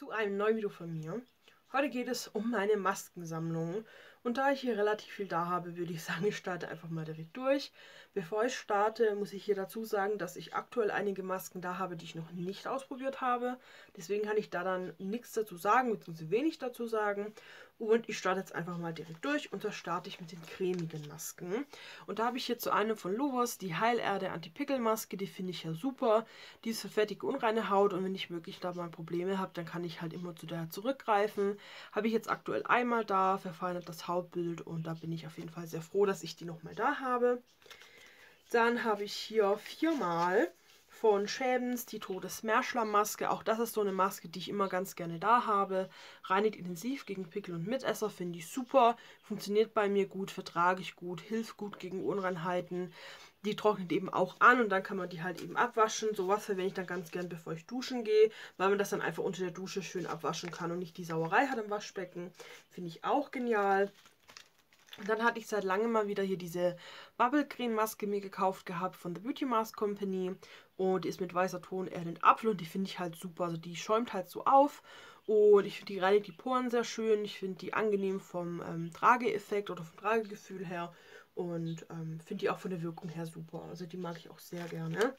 zu einem neuen Video von mir. Heute geht es um meine Maskensammlung und da ich hier relativ viel da habe, würde ich sagen, ich starte einfach mal direkt durch. Bevor ich starte, muss ich hier dazu sagen, dass ich aktuell einige Masken da habe, die ich noch nicht ausprobiert habe. Deswegen kann ich da dann nichts dazu sagen, beziehungsweise wenig dazu sagen. Und ich starte jetzt einfach mal direkt durch und da starte ich mit den cremigen Masken. Und da habe ich hier zu einem von Lovos die Heilerde Anti-Pickel-Maske, die finde ich ja super. Die ist für fettige, unreine Haut und wenn ich wirklich da mal Probleme habe, dann kann ich halt immer zu der zurückgreifen. Habe ich jetzt aktuell einmal da, verfeinert das Hautbild und da bin ich auf jeden Fall sehr froh, dass ich die nochmal da habe. Dann habe ich hier viermal von Schäbens die Todesmeerschlammmaske. Auch das ist so eine Maske, die ich immer ganz gerne da habe. Reinigt intensiv gegen Pickel und Mitesser, finde ich super. Funktioniert bei mir gut, vertrage ich gut, hilft gut gegen Unreinheiten. Die trocknet eben auch an und dann kann man die halt eben abwaschen. Sowas verwende ich dann ganz gern, bevor ich duschen gehe, weil man das dann einfach unter der Dusche schön abwaschen kann und nicht die Sauerei hat im Waschbecken. Finde ich auch genial. Und dann hatte ich seit langem mal wieder hier diese Bubble Cream Maske mir gekauft gehabt von The Beauty Mask Company. Und die ist mit weißer Ton erdend Apfel und die finde ich halt super. Also die schäumt halt so auf. Und ich finde die reinigt die Poren sehr schön. Ich finde die angenehm vom ähm, Trageeffekt oder vom Tragegefühl her. Und ähm, finde die auch von der Wirkung her super. Also die mag ich auch sehr gerne.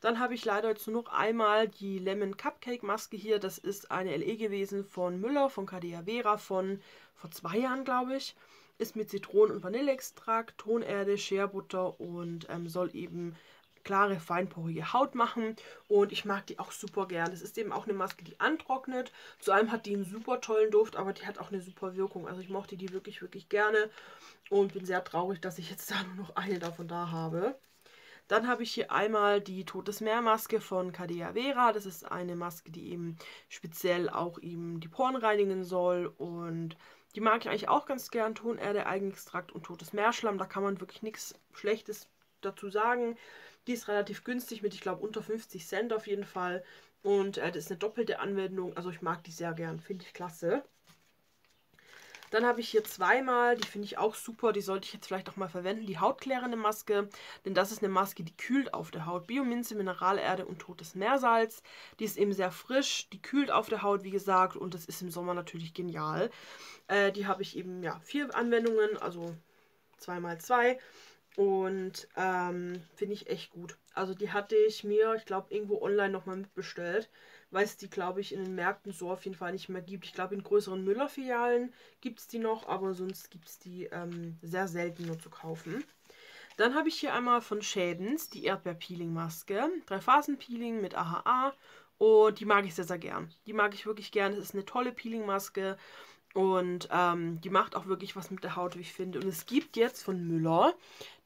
Dann habe ich leider jetzt nur noch einmal die Lemon Cupcake Maske hier. Das ist eine LE gewesen von Müller, von Cadea Vera von vor zwei Jahren, glaube ich. Ist mit Zitronen- und Vanilleextrakt, Tonerde, Scherbutter und ähm, soll eben klare, feinporige Haut machen. Und ich mag die auch super gern. Das ist eben auch eine Maske, die antrocknet. Zu allem hat die einen super tollen Duft, aber die hat auch eine super Wirkung. Also ich mochte die wirklich, wirklich gerne. Und bin sehr traurig, dass ich jetzt da nur noch eine davon da habe. Dann habe ich hier einmal die Totes Meer Maske von Cadea Vera. Das ist eine Maske, die eben speziell auch eben die Poren reinigen soll und die mag ich eigentlich auch ganz gern. Tonerde, Eigenextrakt und totes Meerschlamm. Da kann man wirklich nichts Schlechtes dazu sagen. Die ist relativ günstig mit, ich glaube, unter 50 Cent auf jeden Fall. Und äh, das ist eine doppelte Anwendung. Also ich mag die sehr gern. Finde ich klasse. Dann habe ich hier zweimal, die finde ich auch super, die sollte ich jetzt vielleicht auch mal verwenden, die hautklärende Maske. Denn das ist eine Maske, die kühlt auf der Haut. Biominze, Mineralerde und totes Meersalz. Die ist eben sehr frisch, die kühlt auf der Haut, wie gesagt. Und das ist im Sommer natürlich genial. Äh, die habe ich eben, ja, vier Anwendungen, also 2x2. Und ähm, finde ich echt gut. Also die hatte ich mir, ich glaube, irgendwo online nochmal mitbestellt, weil es die, glaube ich, in den Märkten so auf jeden Fall nicht mehr gibt. Ich glaube, in größeren Müller-Filialen gibt es die noch, aber sonst gibt es die ähm, sehr selten nur zu kaufen. Dann habe ich hier einmal von Schädens die Erdbeer-Peeling-Maske. Drei-Phasen-Peeling mit AHA und die mag ich sehr, sehr gern. Die mag ich wirklich gern. Es ist eine tolle Peeling-Maske. Und ähm, die macht auch wirklich was mit der Haut, wie ich finde. Und es gibt jetzt von Müller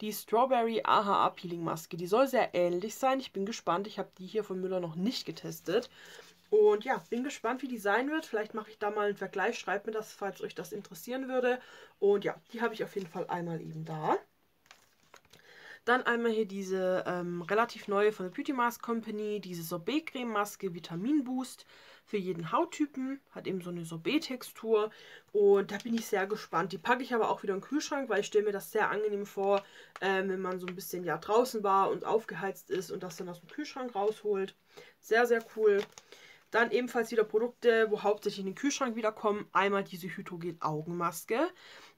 die Strawberry AHA Peeling Maske. Die soll sehr ähnlich sein. Ich bin gespannt. Ich habe die hier von Müller noch nicht getestet. Und ja, bin gespannt, wie die sein wird. Vielleicht mache ich da mal einen Vergleich. Schreibt mir das, falls euch das interessieren würde. Und ja, die habe ich auf jeden Fall einmal eben da. Dann einmal hier diese ähm, relativ neue von der Beauty Mask Company, diese Sorbet-Creme-Maske Vitamin Boost für jeden Hauttypen. Hat eben so eine Sorbet-Textur und da bin ich sehr gespannt. Die packe ich aber auch wieder in den Kühlschrank, weil ich stelle mir das sehr angenehm vor, äh, wenn man so ein bisschen ja draußen war und aufgeheizt ist und das dann aus dem Kühlschrank rausholt. Sehr, sehr cool. Dann ebenfalls wieder Produkte, wo hauptsächlich in den Kühlschrank wiederkommen. Einmal diese Hydrogel-Augenmaske.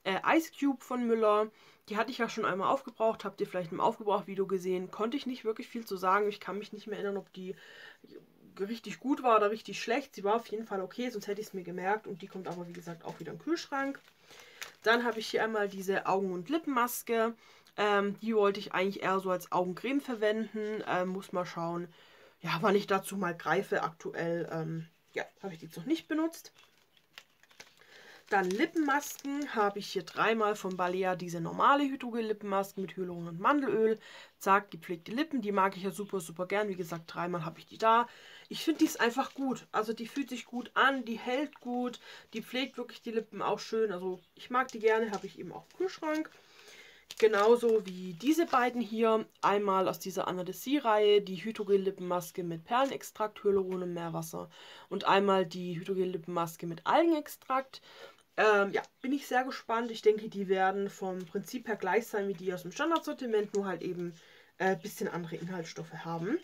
Äh, Ice Cube von Müller. Die hatte ich ja schon einmal aufgebraucht. Habt ihr vielleicht im Aufgebraucht-Video gesehen. Konnte ich nicht wirklich viel zu sagen. Ich kann mich nicht mehr erinnern, ob die richtig gut war oder richtig schlecht. Sie war auf jeden Fall okay, sonst hätte ich es mir gemerkt. Und die kommt aber, wie gesagt, auch wieder im Kühlschrank. Dann habe ich hier einmal diese Augen- und Lippenmaske. Ähm, die wollte ich eigentlich eher so als Augencreme verwenden. Ähm, muss mal schauen, ja, wann ich dazu mal greife. Aktuell, ähm, ja, habe ich die jetzt noch nicht benutzt. Dann Lippenmasken habe ich hier dreimal von Balea diese normale Hydrogel-Lippenmasken mit Hyaluron und Mandelöl. Zack, gepflegte Lippen, die mag ich ja super, super gern. Wie gesagt, dreimal habe ich die da. Ich finde die ist einfach gut. Also die fühlt sich gut an, die hält gut, die pflegt wirklich die Lippen auch schön. Also ich mag die gerne, habe ich eben auch im Kühlschrank. Genauso wie diese beiden hier. Einmal aus dieser Anadessie-Reihe die Hydrogel-Lippenmaske mit Perlenextrakt, Hyaluron und Meerwasser. Und einmal die Hydrogel-Lippenmaske mit Algenextrakt. Ähm, ja, bin ich sehr gespannt. Ich denke, die werden vom Prinzip her gleich sein wie die aus dem Standardsortiment, nur halt eben ein äh, bisschen andere Inhaltsstoffe haben.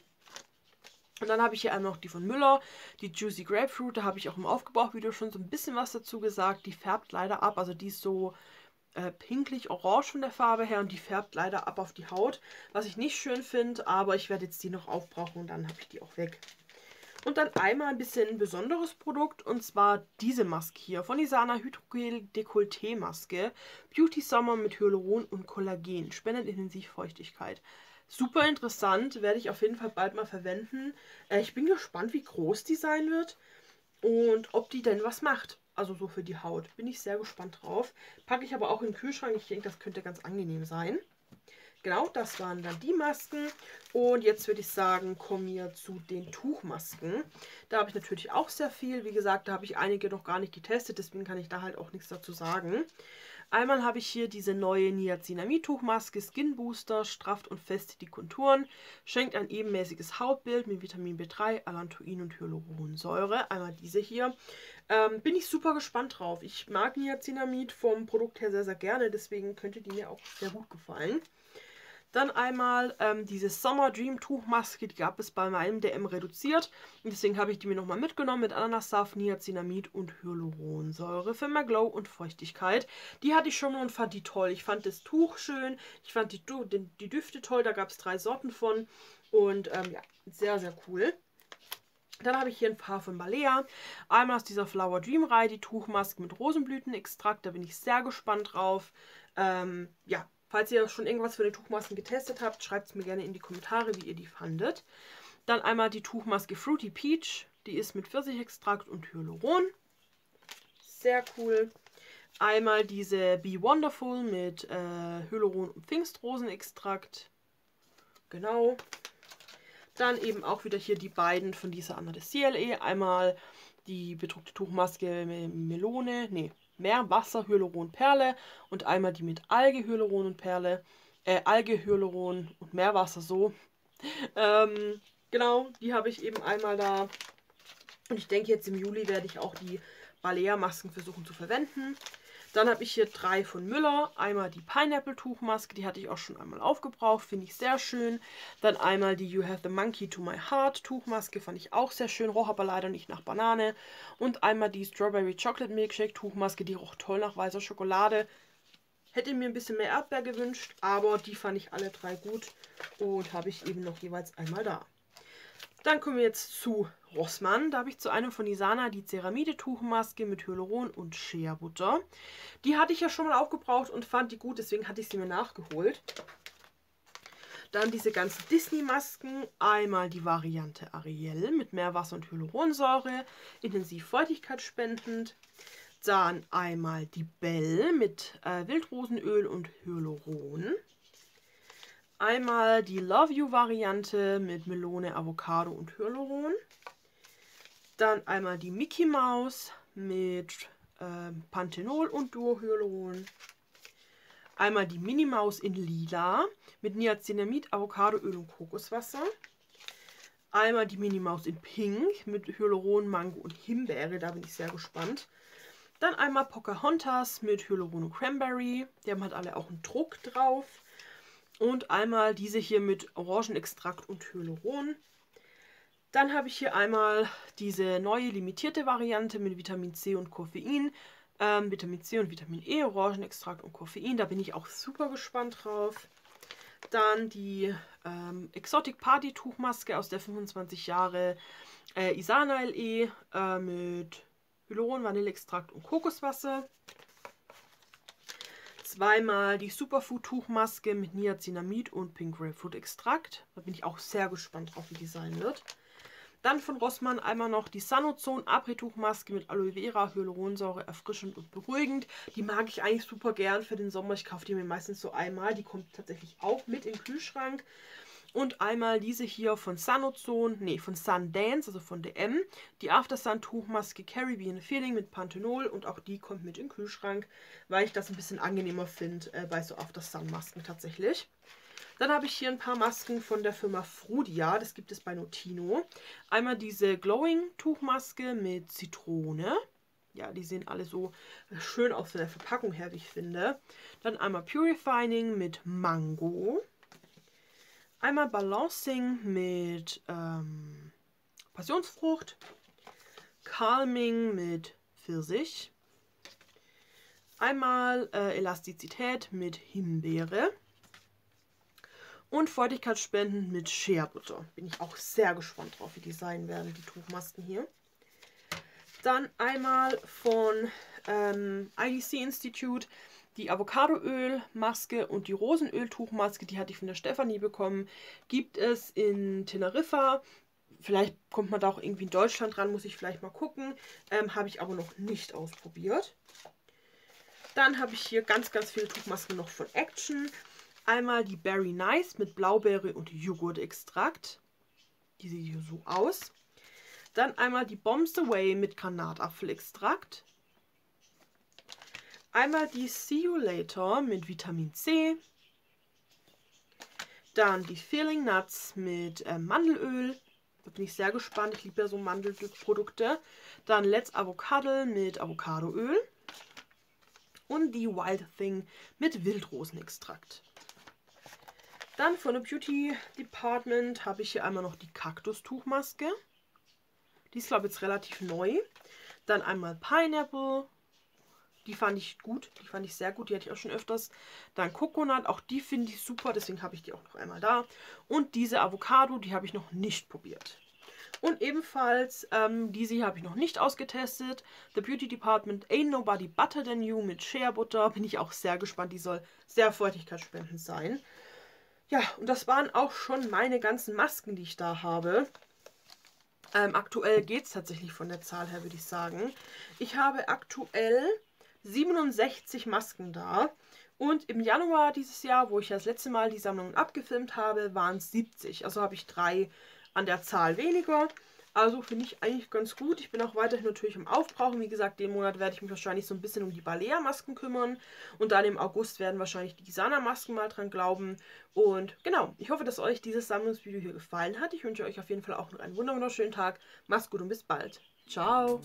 Und dann habe ich hier einmal noch die von Müller, die Juicy Grapefruit. Da habe ich auch im Aufgebrauchvideo schon so ein bisschen was dazu gesagt. Die färbt leider ab. Also die ist so äh, pinklich-orange von der Farbe her und die färbt leider ab auf die Haut. Was ich nicht schön finde, aber ich werde jetzt die noch aufbrauchen und dann habe ich die auch weg. Und dann einmal ein bisschen besonderes Produkt und zwar diese Maske hier von Isana Hydrogel Dekolleté Maske. Beauty Summer mit Hyaluron und Kollagen. Spendet intensiv Feuchtigkeit. Super interessant, werde ich auf jeden Fall bald mal verwenden. Äh, ich bin gespannt, wie groß die sein wird und ob die denn was macht. Also so für die Haut. Bin ich sehr gespannt drauf. Packe ich aber auch in den Kühlschrank. Ich denke, das könnte ganz angenehm sein. Genau, das waren dann die Masken. Und jetzt würde ich sagen, kommen wir zu den Tuchmasken. Da habe ich natürlich auch sehr viel. Wie gesagt, da habe ich einige noch gar nicht getestet, deswegen kann ich da halt auch nichts dazu sagen. Einmal habe ich hier diese neue Niacinamid-Tuchmaske Skin Booster, strafft und festigt die Konturen, schenkt ein ebenmäßiges Hautbild mit Vitamin B3, Allantoin und Hyaluronsäure. Einmal diese hier. Ähm, bin ich super gespannt drauf. Ich mag Niacinamid vom Produkt her sehr, sehr gerne, deswegen könnte die mir auch sehr gut gefallen. Dann einmal ähm, diese Summer Dream Tuchmaske, die gab es bei meinem DM reduziert. Und deswegen habe ich die mir nochmal mitgenommen mit Ananassaft, Niacinamid und Hyaluronsäure für mehr Glow und Feuchtigkeit. Die hatte ich schon mal und fand die toll. Ich fand das Tuch schön, ich fand die, die, die Düfte toll, da gab es drei Sorten von. Und ähm, ja, sehr, sehr cool. Dann habe ich hier ein paar von Balea. Einmal aus dieser Flower Dream Reihe die Tuchmaske mit Rosenblütenextrakt. Da bin ich sehr gespannt drauf. Ähm, ja, Falls ihr schon irgendwas für die Tuchmasken getestet habt, schreibt es mir gerne in die Kommentare, wie ihr die fandet. Dann einmal die Tuchmaske Fruity Peach. Die ist mit Pfirsichextrakt und Hyaluron. Sehr cool. Einmal diese Be Wonderful mit äh, Hyaluron und Pfingstrosenextrakt. Genau. Dann eben auch wieder hier die beiden von dieser des CLE. Einmal die bedruckte Tuchmaske Melone, nee, Meerwasser Hyaluron Perle und einmal die mit Alge Hyaluron und Perle, äh, Alge Hyaluron und Meerwasser so. ähm, genau, die habe ich eben einmal da. Und ich denke jetzt im Juli werde ich auch die Balea Masken versuchen zu verwenden. Dann habe ich hier drei von Müller. Einmal die Pineapple-Tuchmaske, die hatte ich auch schon einmal aufgebraucht, finde ich sehr schön. Dann einmal die You Have the Monkey to My Heart Tuchmaske, fand ich auch sehr schön, roch aber leider nicht nach Banane. Und einmal die Strawberry Chocolate Milkshake Tuchmaske, die roch toll nach weißer Schokolade. Hätte mir ein bisschen mehr Erdbeer gewünscht, aber die fand ich alle drei gut und habe ich eben noch jeweils einmal da. Dann kommen wir jetzt zu Rossmann. Da habe ich zu einem von Isana die Ceramide-Tuchmaske mit Hyaluron und Shea-Butter. Die hatte ich ja schon mal aufgebraucht und fand die gut, deswegen hatte ich sie mir nachgeholt. Dann diese ganzen Disney-Masken. Einmal die Variante Ariel mit Meerwasser und Hyaluronsäure, intensiv Feuchtigkeit spendend. Dann einmal die Belle mit äh, Wildrosenöl und Hyaluron. Einmal die Love You Variante mit Melone, Avocado und Hyaluron. Dann einmal die Mickey Maus mit äh, Panthenol und Duo-Hyaluron. Einmal die Minnie Maus in Lila mit Niacinamid, Avocadoöl und Kokoswasser. Einmal die Minnie Maus in Pink mit Hyaluron, Mango und Himbeere. Da bin ich sehr gespannt. Dann einmal Pocahontas mit Hyaluron und Cranberry. Die haben halt alle auch einen Druck drauf. Und einmal diese hier mit Orangenextrakt und Hyaluron. Dann habe ich hier einmal diese neue limitierte Variante mit Vitamin C und Koffein. Ähm, Vitamin C und Vitamin E, Orangenextrakt und Koffein. Da bin ich auch super gespannt drauf. Dann die ähm, Exotic Party Tuchmaske aus der 25 Jahre äh, Isana LE äh, mit Hyaluron, Vanilleextrakt und Kokoswasser zweimal die Superfood-Tuchmaske mit Niacinamid und Pink Grapefruit Extrakt. Da bin ich auch sehr gespannt drauf, wie die sein wird. Dann von Rossmann einmal noch die Sanozone Après-Tuchmaske mit Aloe Vera, Hyaluronsäure, erfrischend und beruhigend. Die mag ich eigentlich super gern für den Sommer. Ich kaufe die mir meistens so einmal. Die kommt tatsächlich auch mit den Kühlschrank. Und einmal diese hier von Sanozone, nee, von Sundance, also von DM. Die After Sun Tuchmaske Caribbean Feeling mit Panthenol und auch die kommt mit den Kühlschrank, weil ich das ein bisschen angenehmer finde äh, bei so After Sun Masken tatsächlich. Dann habe ich hier ein paar Masken von der Firma Frudia, das gibt es bei Notino. Einmal diese Glowing Tuchmaske mit Zitrone. Ja, die sehen alle so schön aus von der Verpackung her, wie ich finde. Dann einmal Purifying mit Mango. Einmal Balancing mit ähm, Passionsfrucht. Calming mit Pfirsich. Einmal äh, Elastizität mit Himbeere. Und Feuchtigkeitsspenden mit Scherbutter. Bin ich auch sehr gespannt drauf, wie die sein werden, die Tuchmasken hier. Dann einmal von ähm, IDC Institute die Avocadoölmaske und die Rosenöltuchmaske, die hatte ich von der Stefanie bekommen. Gibt es in Teneriffa. Vielleicht kommt man da auch irgendwie in Deutschland ran, muss ich vielleicht mal gucken. Ähm, Habe ich aber noch nicht ausprobiert. Dann habe ich hier ganz, ganz viele Tuchmasken noch von Action. Einmal die Berry Nice mit Blaubeere und Joghurtextrakt. Die sieht hier so aus. Dann einmal die Bombs Away mit Granatapfelextrakt. Einmal die See You Later mit Vitamin C. Dann die Feeling Nuts mit äh, Mandelöl. Da bin ich sehr gespannt. Ich liebe ja so Mandelprodukte. Dann Let's Avocado mit Avocadoöl und die Wild Thing mit Wildrosenextrakt. Dann von der Beauty Department habe ich hier einmal noch die Kaktustuchmaske. Die ist, glaube ich, jetzt relativ neu. Dann einmal Pineapple. Die fand ich gut. Die fand ich sehr gut. Die hatte ich auch schon öfters. Dann Coconut. Auch die finde ich super. Deswegen habe ich die auch noch einmal da. Und diese Avocado, die habe ich noch nicht probiert. Und ebenfalls, ähm, diese habe ich noch nicht ausgetestet. The Beauty Department Ain't Nobody Butter Than You mit Shea Butter. Bin ich auch sehr gespannt. Die soll sehr feuchtigkeitsspendend sein. Ja, und das waren auch schon meine ganzen Masken, die ich da habe. Ähm, aktuell geht es tatsächlich von der Zahl her, würde ich sagen. Ich habe aktuell 67 Masken da. Und im Januar dieses Jahr, wo ich das letzte Mal die Sammlung abgefilmt habe, waren es 70. Also habe ich drei an der Zahl weniger. Also finde ich eigentlich ganz gut. Ich bin auch weiterhin natürlich im Aufbrauchen. Wie gesagt, den Monat werde ich mich wahrscheinlich so ein bisschen um die Balea-Masken kümmern. Und dann im August werden wahrscheinlich die Gisana-Masken mal dran glauben. Und genau, ich hoffe, dass euch dieses Sammlungsvideo hier gefallen hat. Ich wünsche euch auf jeden Fall auch noch einen wunderschönen Tag. Macht's gut und bis bald. Ciao.